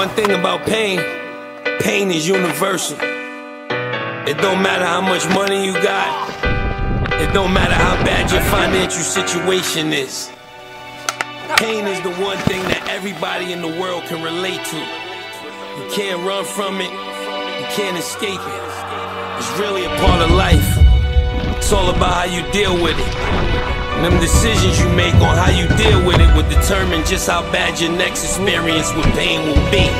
One thing about pain, pain is universal. It don't matter how much money you got. It don't matter how bad your financial situation is. Pain is the one thing that everybody in the world can relate to. You can't run from it. You can't escape it. It's really a part of life. It's all about how you deal with it. Them decisions you make on how you deal with it will determine just how bad your next experience with pain will be.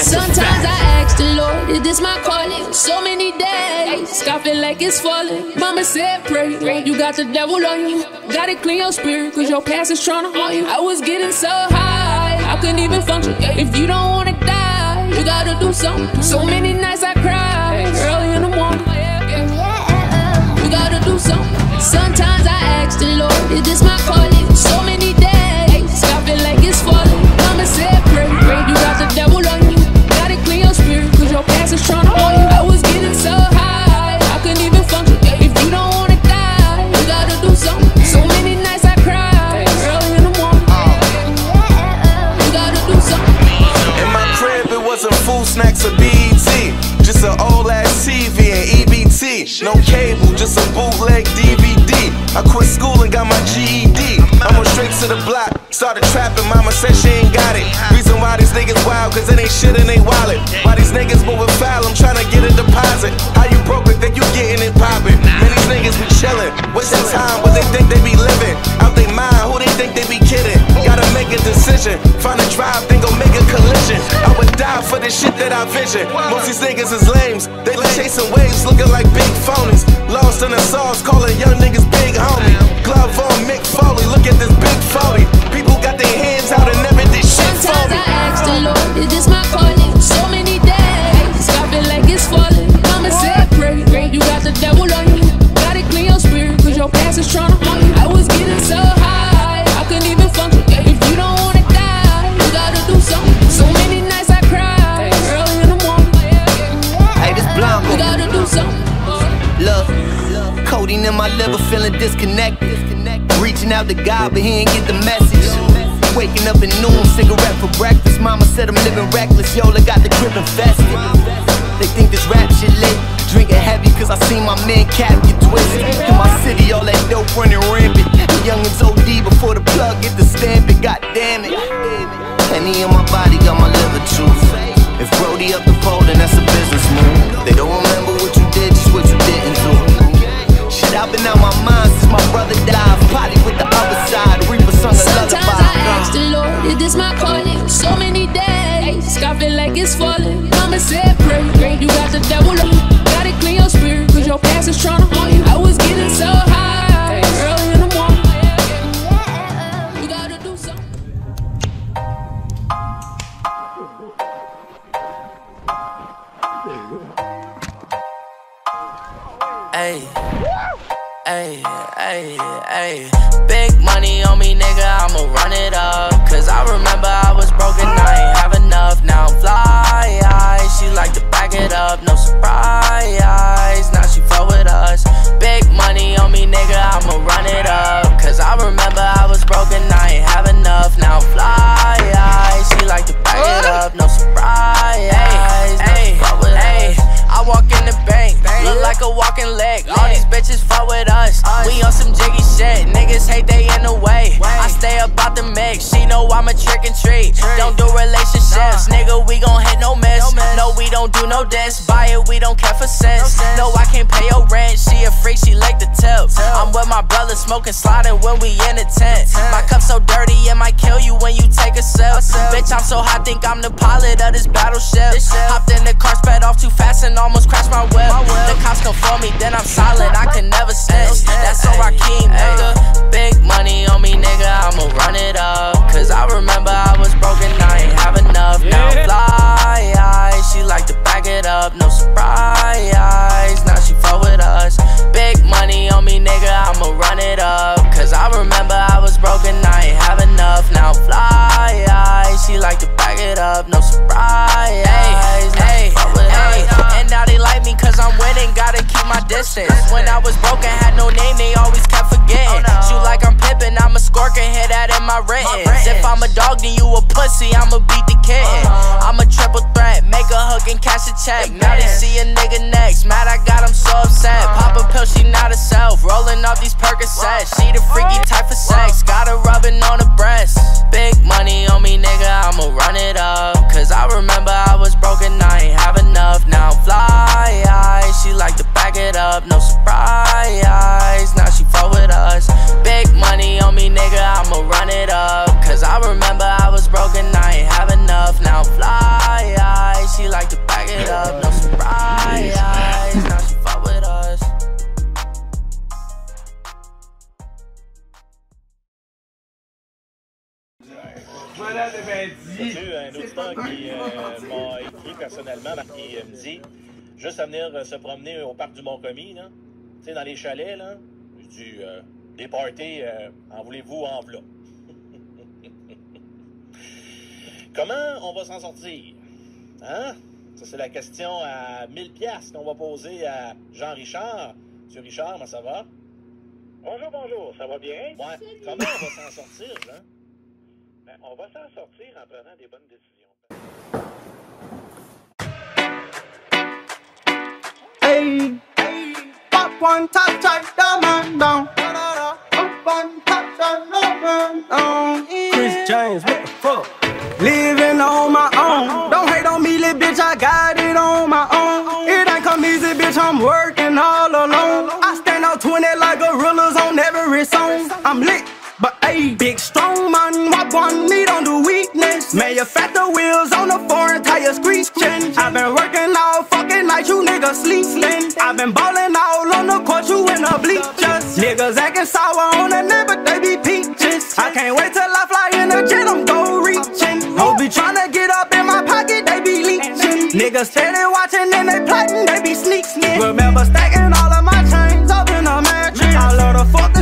Sometimes. I ask the Lord, is this my calling? So many days, I feel like it's falling. Mama said, pray, you got the devil on you. Gotta clean your spirit, cause your past is trying to haunt you. I was getting so high, I couldn't even function. If you don't wanna die, you gotta do something. So many nights I cried, early in the morning. You gotta do something. Sometimes I ask the Lord, is this my calling? So many days, I feel like it's falling. Mama said, pray, pray, you got the devil on you. Gotta clean your spirit, cause your past is trying to haunt you. I was getting so high, I couldn't even function. If you don't wanna die, you gotta do something. So many nights I cried, early in the morning. You gotta do something. In my crib, it wasn't food snacks or BET. Niggas wild, cause it ain't shit in they wallet. Why these niggas moving foul, I'm trying to get a deposit. How you broke it, think you getting it poppin'? Man, these niggas be chillin', wasting time, but they think they be living. Out they mind, who they think they be kidding? Gotta make a decision, find a drive, then go make a collision. I would die for the shit that I vision. Most these niggas is lames, they chasing waves, looking like big phonies. Lost in the sauce, calling young niggas big homie. Feeling disconnected. Reaching out to God, but he ain't get the message. Waking up at noon, cigarette for breakfast. Mama said I'm living reckless. Yo, Yola got the crib infested. They think this rap shit lit. Drinking heavy, cause I seen my man Cap get twisted. In my city, all that dope running rampant. The youngins OD before the plug get the stamp it. God damn it. Penny in my body, got my liver too. If Brody up the pole, then that's a business move. They don't remember falling. Mama walking leg. All these bitches fuck with us. We on some jiggy shit. Niggas hate they in the way. I stay about the mix. She know I'm a trick and treat. Don't do relationships, nigga. We gon' hit no miss. No, we don't do no diss. Buy it, we don't care for cents. No, I can't pay your rent. She a freak, she like I'm with my brother smoking, sliding when we in the tent. My cup so dirty, it might kill you when you take a sip. Bitch, I'm so hot, think I'm the pilot of this battleship. Hopped in the car, sped off too fast and almost crashed my whip. The cops come for me, then I'm silent, I can never snitch. That's on Raheem, nigga. Big money on me, nigga, I'ma run it up. Cause I remember I When I was broken, had no name, they always kept forgetting. Shoot like I'm Pippen, I'm a scorker, hit that in my written. If I'm a dog, then you a pussy, I'ma beat the kitten. I'm a triple threat, make a hook and cash a check. Now they see a nigga next, mad I got him so upset. Pop a pill, she not herself, rolling off these Percocets. She the freaky type of sex, got her rubbing on the breast. Big money on me, nigga, I'ma run it up. Cause I remember it up. Cause I remember I was broken, I ain't have enough. Now fly, she like to back it up, no surprise. Now she fuck with us. J'ai un auditeur qui euh, m'a écrit personnellement et euh, me dit juste à venir euh, se promener au parc du Mont-Commis, là, tu sais, dans les chalets, là. Euh, des parties, euh, en voulez-vous, en v'là. Comment on va s'en sortir? Hein? Ça, c'est la question à 1000 pièces qu'on va poser à Jean-Richard. Monsieur Richard, comment ça va? Bonjour, bonjour, ça va bien? Ouais. Comment on va s'en sortir, Jean? Ben, on va s'en sortir en prenant des bonnes décisions. Hey, pop one diamond down. Pop one diamond down. Chris James, weakness. Manufacture wheels on the foreign tires screeching. I've been working all fucking night, you niggas sleeping. I've been balling all on the court, you in the bleachers. Niggas acting sour on the net, but they be peaches. I can't wait till I fly in the jet, I'm go reaching. Hoes be tryna get up in my pocket, they be leeching. Niggas steady watching and they plotting, they be sneak sneak. Remember stacking all of my chains up in a mattress. I love to fuck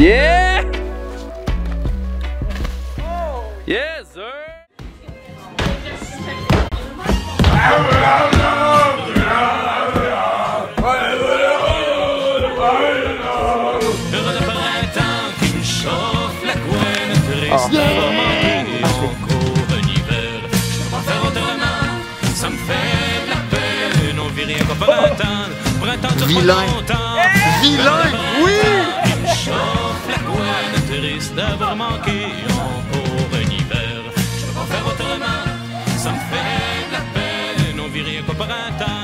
Yeah! Yes, sir! Ah. Vilain! Vilain! Oui! d'avoir manqué encore un hiver. Je peux pas faire autrement, ça me fait de la peine, on vit rien qu'au printemps.